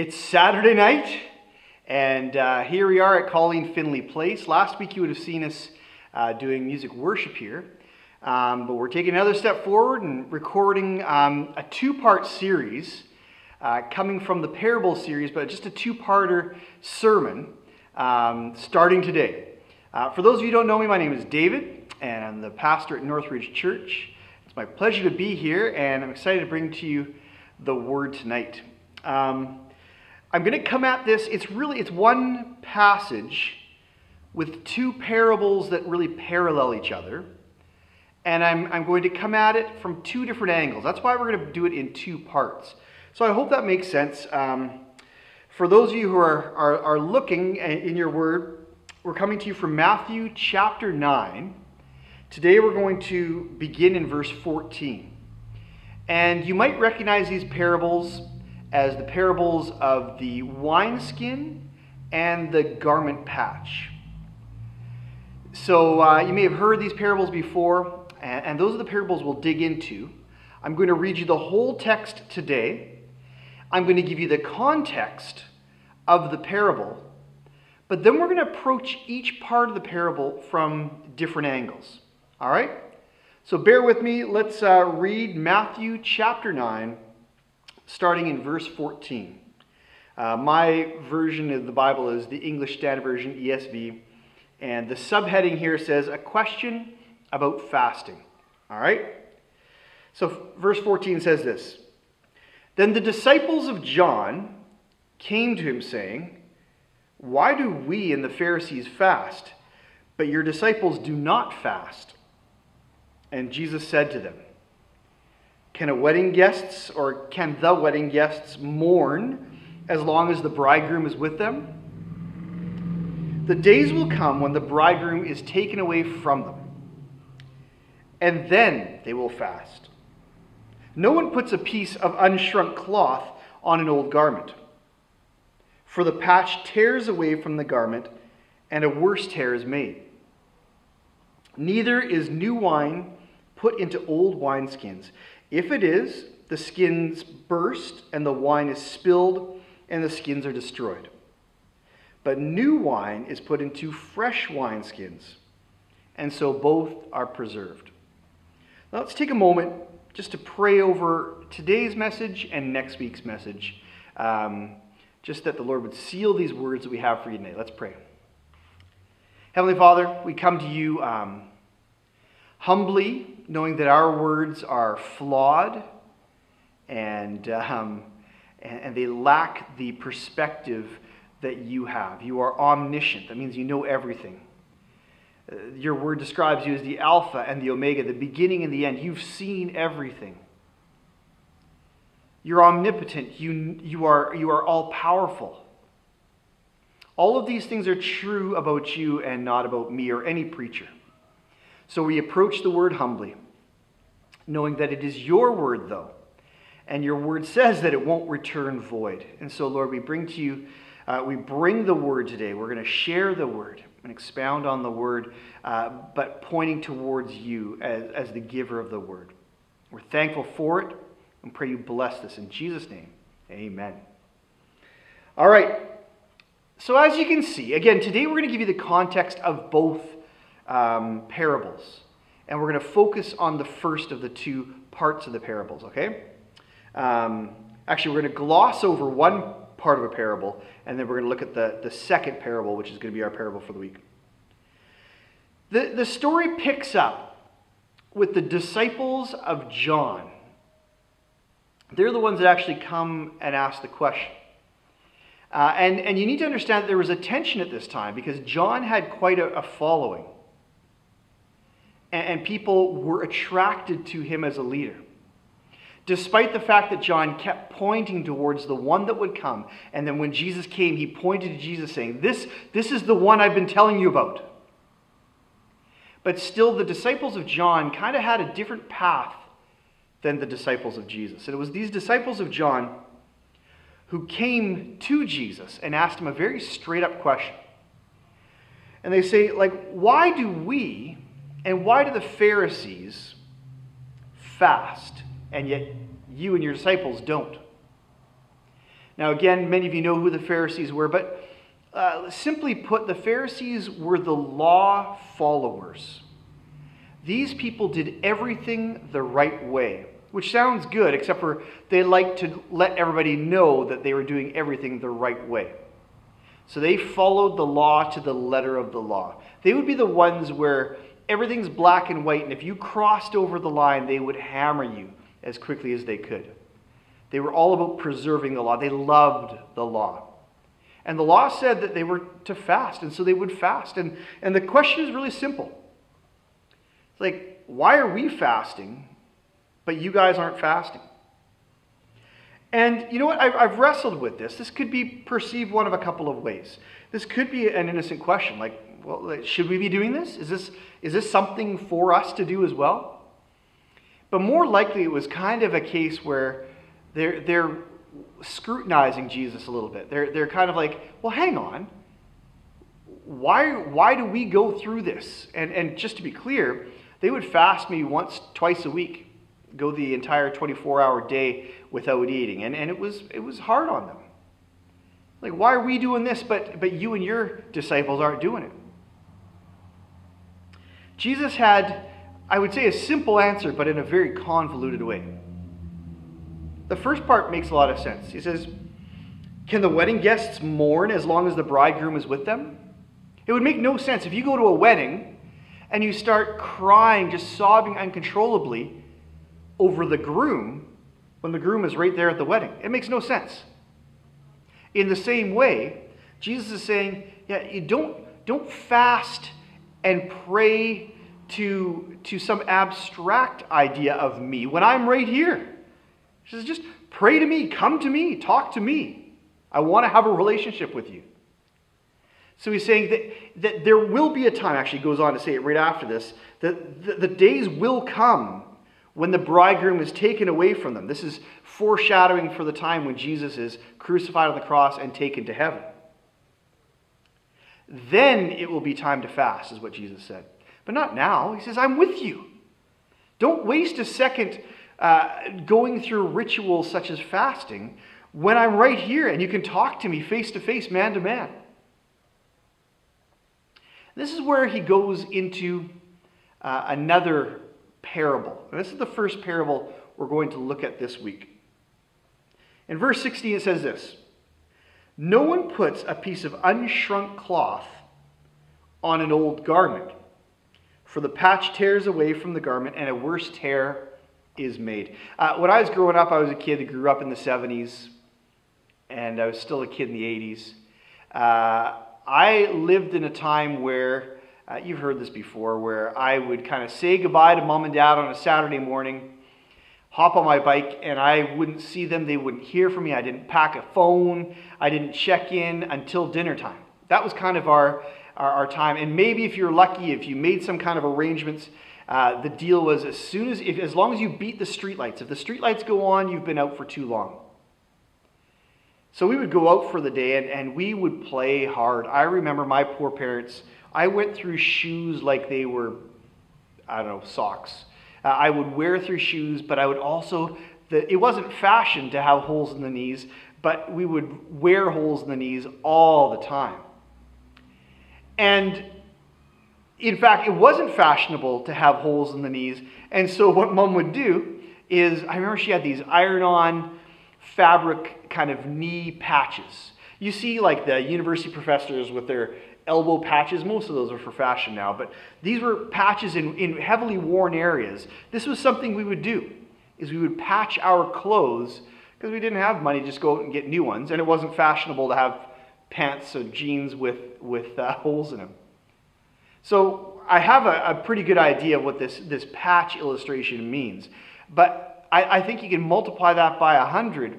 It's Saturday night, and uh, here we are at Colleen Finley Place. Last week you would have seen us uh, doing music worship here, um, but we're taking another step forward and recording um, a two part series uh, coming from the Parable series, but just a two parter sermon um, starting today. Uh, for those of you who don't know me, my name is David, and I'm the pastor at Northridge Church. It's my pleasure to be here, and I'm excited to bring to you the word tonight. Um, I'm going to come at this. It's really it's one passage with two parables that really parallel each other, and I'm I'm going to come at it from two different angles. That's why we're going to do it in two parts. So I hope that makes sense. Um, for those of you who are, are, are looking in your word, we're coming to you from Matthew chapter 9. Today we're going to begin in verse 14. And you might recognize these parables as the parables of the wineskin and the garment patch. So uh, you may have heard these parables before, and, and those are the parables we'll dig into. I'm going to read you the whole text today. I'm going to give you the context of the parable, but then we're going to approach each part of the parable from different angles. All right? So bear with me. Let's uh, read Matthew chapter 9, starting in verse 14. Uh, my version of the Bible is the English Standard Version, ESV. And the subheading here says, A question about fasting. All right? So, verse 14 says this Then the disciples of John came to him, saying, Why do we and the Pharisees fast, but your disciples do not fast? And Jesus said to them, Can a wedding guests or can the wedding guests mourn as long as the bridegroom is with them? The days will come when the bridegroom is taken away from them, and then they will fast. No one puts a piece of unshrunk cloth on an old garment, for the patch tears away from the garment, and a worse tear is made. Neither is new wine put into old wineskins. If it is, the skins burst, and the wine is spilled, and the skins are destroyed. But new wine is put into fresh wineskins, and so both are preserved. Now let's take a moment just to pray over today's message and next week's message. Um, just that the Lord would seal these words that we have for you today. Let's pray. Heavenly Father, we come to you um, humbly knowing that our words are flawed and, um, and, they lack the perspective that you have. You are omniscient, that means you know everything. Uh, your word describes you as the Alpha and the Omega, the beginning and the end. You've seen everything. You're omnipotent. You, you, are, you are all powerful. All of these things are true about you and not about me or any preacher. So we approach the word humbly, knowing that it is your word, though. And your word says that it won't return void. And so, Lord, we bring to you, uh, we bring the word today. We're going to share the word and expound on the word, uh, but pointing towards you as, as the giver of the word. We're thankful for it and pray you bless this. In Jesus' name, amen. All right. So, as you can see, again, today we're going to give you the context of both um, parables. And we're going to focus on the first of the two parts of the parables, okay? Um, actually, we're going to gloss over one part of a parable, and then we're going to look at the, the second parable, which is going to be our parable for the week. The, the story picks up with the disciples of John. They're the ones that actually come and ask the question. Uh, and, and you need to understand that there was a tension at this time because John had quite a, a following and people were attracted to him as a leader. Despite the fact that John kept pointing towards the one that would come, and then when Jesus came, he pointed to Jesus, saying, This, this is the one I've been telling you about. But still, the disciples of John kind of had a different path than the disciples of Jesus. And it was these disciples of John who came to Jesus and asked him a very straight up question. And they say, like, why do we and why do the Pharisees fast, and yet you and your disciples don't? Now, again, many of you know who the Pharisees were, but uh, simply put, the Pharisees were the law followers. These people did everything the right way, which sounds good, except for they liked to let everybody know that they were doing everything the right way. So they followed the law to the letter of the law. They would be the ones where everything's black and white, and if you crossed over the line, they would hammer you as quickly as they could. They were all about preserving the law. They loved the law. And the law said that they were to fast, and so they would fast. And, and the question is really simple. It's like, why are we fasting, but you guys aren't fasting? And you know what? I've, I've wrestled with this. This could be perceived one of a couple of ways. This could be an innocent question, like, well, should we be doing this? Is this, is this something for us to do as well? But more likely, it was kind of a case where they're, they're scrutinizing Jesus a little bit. They're, they're kind of like, well, hang on. Why, why do we go through this? And, and just to be clear, they would fast me once, twice a week, go the entire 24 hour day without eating. And, and it, was, it was hard on them. Like, why are we doing this, but, but you and your disciples aren't doing it? Jesus had, I would say, a simple answer, but in a very convoluted way. The first part makes a lot of sense. He says, Can the wedding guests mourn as long as the bridegroom is with them? It would make no sense. If you go to a wedding and you start crying, just sobbing uncontrollably over the groom when the groom is right there at the wedding, it makes no sense. In the same way, Jesus is saying, yeah, you don't, don't fast and pray to, to some abstract idea of me when I'm right here. She says, just pray to me, come to me, talk to me. I want to have a relationship with you. So he's saying that, that there will be a time, actually, goes on to say it right after this, that the, the days will come when the bridegroom is taken away from them. This is foreshadowing for the time when Jesus is crucified on the cross and taken to heaven. Then it will be time to fast, is what Jesus said. But not now. He says, I'm with you. Don't waste a second uh, going through rituals such as fasting when I'm right here and you can talk to me face to face, man to man. This is where he goes into uh, another parable. And this is the first parable we're going to look at this week. In verse 16, it says this No one puts a piece of unshrunk cloth on an old garment, for the patch tears away from the garment, and a worse tear is made. Uh, when I was growing up, I was a kid that grew up in the 70s, and I was still a kid in the 80s. Uh, I lived in a time where, uh, you've heard this before, where I would kind of say goodbye to mom and dad on a Saturday morning, hop on my bike, and I wouldn't see them. They wouldn't hear from me. I didn't pack a phone. I didn't check in until dinner time. That was kind of our, our, our time. And maybe if you're lucky, if you made some kind of arrangements, uh, the deal was as soon as, if, as long as you beat the streetlights, if the streetlights go on, you've been out for too long. So we would go out for the day and, and we would play hard. I remember my poor parents, I went through shoes like they were, I don't know, socks. Uh, I would wear through shoes, but I would also, the, it wasn't fashion to have holes in the knees, but we would wear holes in the knees all the time. And in fact, it wasn't fashionable to have holes in the knees. And so what mom would do is, I remember she had these iron-on fabric kind of knee patches. You see like the university professors with their elbow patches. Most of those are for fashion now, but these were patches in, in heavily worn areas. This was something we would do, is we would patch our clothes because we didn't have money to just go out and get new ones, and it wasn't fashionable to have pants or jeans with, with uh, holes in them. So I have a, a, pretty good idea of what this, this patch illustration means. But I, I think you can multiply that by 100.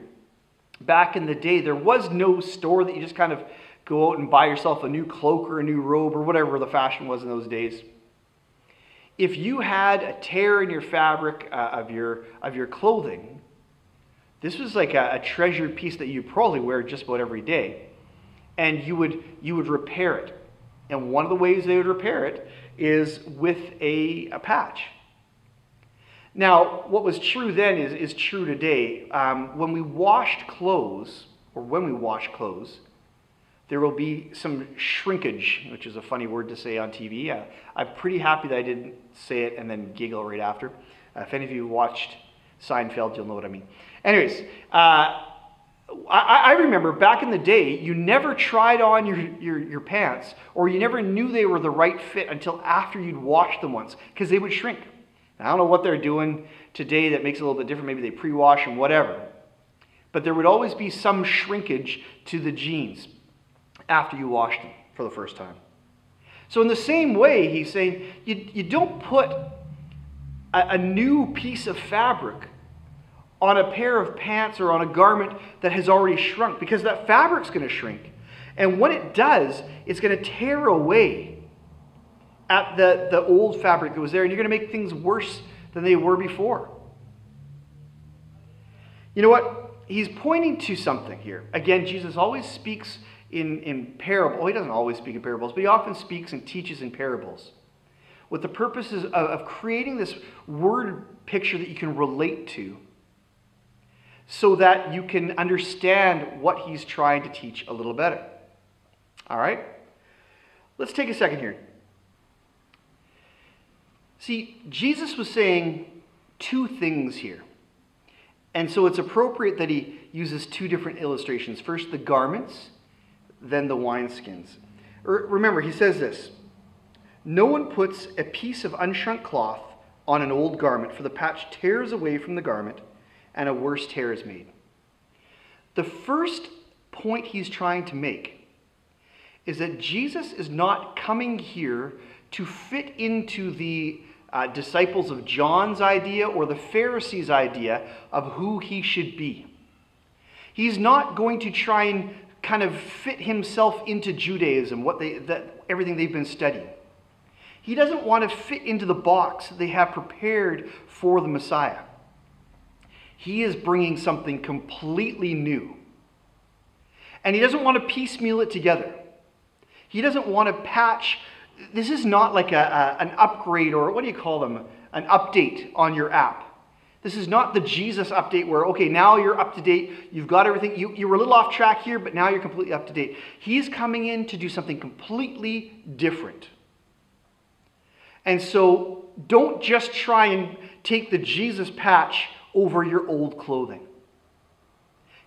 Back in the day, there was no store that you just kind of go out and buy yourself a new cloak or a new robe or whatever the fashion was in those days. If you had a tear in your fabric uh, of, your, of your clothing, this was like a, a treasured piece that you probably wear just about every day. And you would, you would repair it and one of the ways they would repair it is with a, a patch. Now, what was true then is, is true today. Um, when we washed clothes, or when we wash clothes, there will be some shrinkage, which is a funny word to say on TV. Uh, I'm pretty happy that I didn't say it and then giggle right after. Uh, if any of you watched Seinfeld, you'll know what I mean. Anyways, uh, I, I, remember back in the day, you never tried on your, your, your pants or you never knew they were the right fit until after you'd washed them once because they would shrink. I don't know what they're doing today that makes it a little bit different. Maybe they pre wash them, whatever. But there would always be some shrinkage to the jeans after you washed them for the first time. So, in the same way, he's saying you, you don't put a, a new piece of fabric on a pair of pants or on a garment that has already shrunk because that fabric's going to shrink. And what it does, it's going to tear away at the, the old fabric that was there, and you're going to make things worse than they were before. You know what? He's pointing to something here. Again, Jesus always speaks in, in parables. Well, he doesn't always speak in parables, but he often speaks and teaches in parables. With the purposes of, of creating this word picture that you can relate to so that you can understand what he's trying to teach a little better. All right? Let's take a second here. See, Jesus was saying two things here. And so it's appropriate that he uses two different illustrations. First, the garments, then the wineskins. Remember, he says this No one puts a piece of unshrunk cloth on an old garment, for the patch tears away from the garment and a worse tear is made. The first point he's trying to make is that Jesus is not coming here to fit into the uh, disciples of John's idea or the Pharisees' idea of who he should be. He's not going to try and kind of fit himself into Judaism, what they, that, everything they've been studying. He doesn't want to fit into the box they have prepared for the Messiah. He is bringing something completely new. And he doesn't want to piecemeal it together. He doesn't want to patch. This is not like a, a, an upgrade or what do you call them? An update on your app. This is not the Jesus update where, okay, now you're up to date. You've got everything. You, you were a little off track here, but now you're completely up to date. He's coming in to do something completely different. And so don't just try and take the Jesus patch over your old clothing.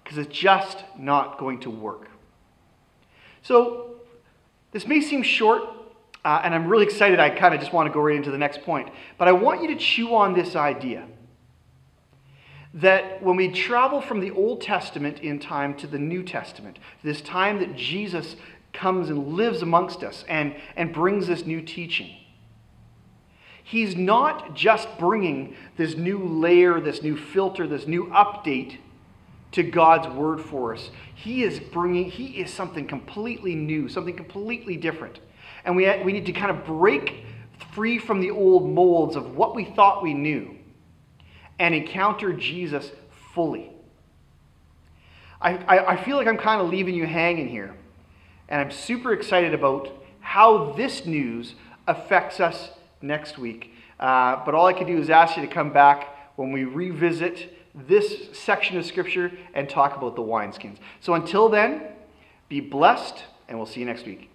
Because it's just not going to work. So, this may seem short, uh, and I'm really excited. I kind of just want to go right into the next point. But I want you to chew on this idea that when we travel from the Old Testament in time to the New Testament, this time that Jesus comes and lives amongst us and, and brings this new teaching, He's not just bringing this new layer, this new filter, this new update to God's word for us. He is bringing, he is something completely new, something completely different. And we, we need to kind of break free from the old molds of what we thought we knew and encounter Jesus fully. I, I, feel like I'm kind of leaving you hanging here. And I'm super excited about how this news affects us next week. Uh, but all I can do is ask you to come back when we revisit this section of Scripture and talk about the wineskins. So until then, be blessed, and we'll see you next week.